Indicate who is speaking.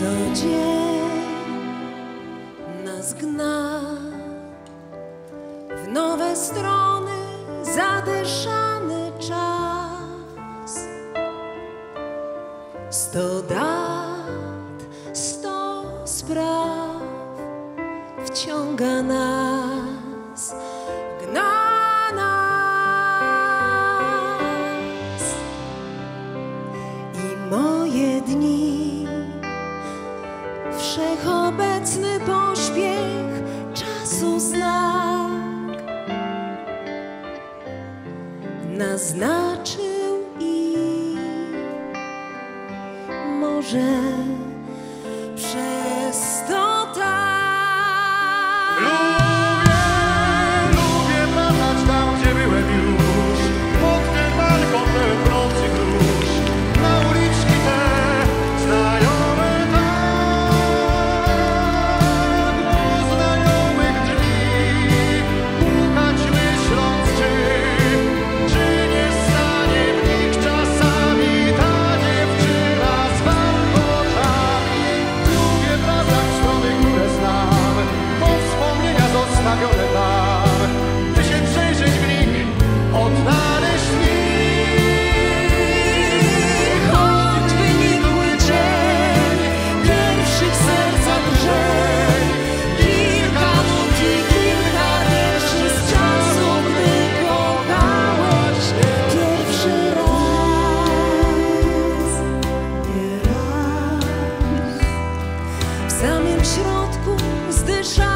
Speaker 1: dzień nas gna w nowe strony zadyszany czas. Sto dat, sto spraw wciąga nas, wszechobecny pośpiech czasu znak. Naznaczył i może środku zdyszam.